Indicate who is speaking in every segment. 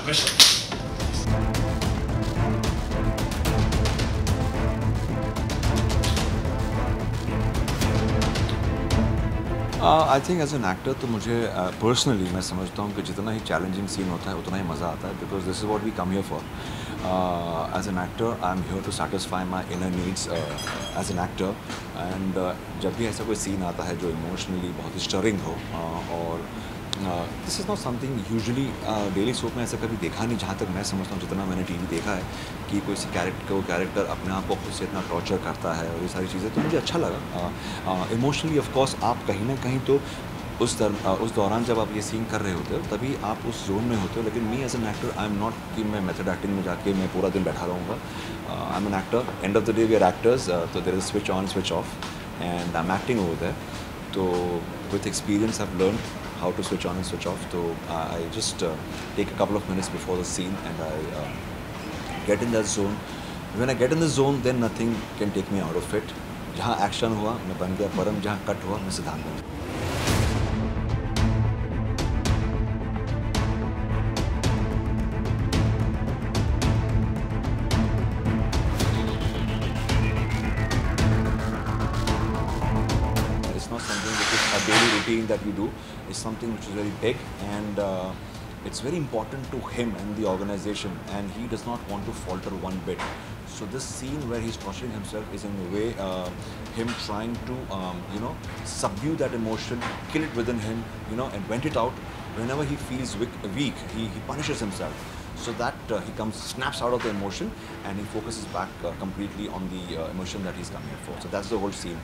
Speaker 1: Luck.
Speaker 2: I think as an actor तो मुझे personally uh, मैं समझता हूँ कि जितना ही चैलेंजिंग सीन होता है उतना ही मज़ा आता है because this is what we come here for as an actor I am here to satisfy my inner needs as an actor and जब भी ऐसा कोई सीन आता है जो इमोशनली बहुत ही स्टरिंग हो uh, और this is not something usually daily soap में ऐसा कभी देखा नहीं जहाँ तक मैं समझता हूँ जितना मैंने टीवी देखा है कि कोई सी कैरेक्टर को कैरेक्टर अपने आप को खुद से इतना टॉर्चर करता है और ये सारी चीज़ें तो मुझे अच्छा लगा। इमोशनली ऑफ़ कोर्स आप कहीं ना कहीं तो उस दर, uh, उस दौरान जब आप ये सीन कर रहे होते हो तभी आप उस जोन में होते हो लेकिन me as an actor I am not कि मैं मेथड एक्टिंग में जाके मैं पूरा दिन बैठा रहूँगा। I am an actor end of the day we are actors तो there is switch on switch off and I am acting over there तो with experience I learn how to switch on and switch off. So uh, I just uh, take a couple of minutes before the scene and I uh, get in that zone. When I get in the zone, then nothing can take me out of it. जहाँ action हुआ मैं बन गया परम जहाँ cut हुआ मैं सिद्धांत बन गया It's not something which is a daily routine that we do. It's something which is very big and uh, it's very important to him and the organization and he does not want to falter one bit. So this scene where he's torturing himself is in a way uh, him trying to um, you know subdue that emotion, kill it within him, you know, and vent it out. Whenever he feels weak, weak he, he punishes himself so that uh, he comes snaps out of the emotion and he focuses back uh, completely on the uh, emotion that he's coming for. So that's the whole scene.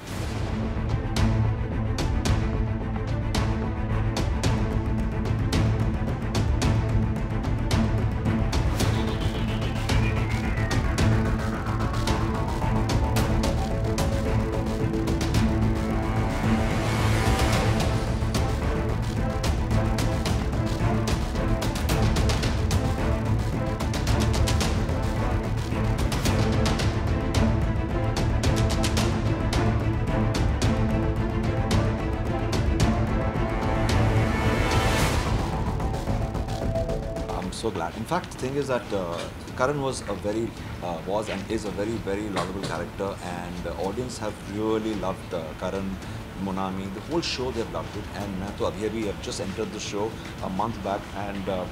Speaker 2: so glad. In fact, the thing is that uh, Karan was a very uh, was and is a very very lovable character, and the audience have really loved uh, Karan. Monami, the whole show they've loved it, and so here we have just entered the show a month back, and uh,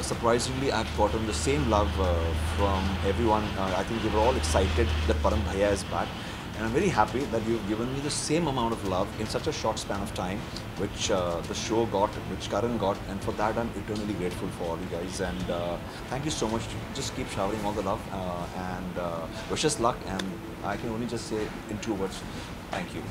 Speaker 2: surprisingly, I've gotten the same love uh, from everyone. Uh, I think they were all excited that Param Bhaiya is back. And I'm very happy that you've given me the same amount of love in such a short span of time, which uh, the show got, which Karan got, and for that I'm eternally grateful for all you guys. And uh, thank you so much. Just keep showering all the love uh, and uh, wish us luck. And I can only just say in two words, thank you.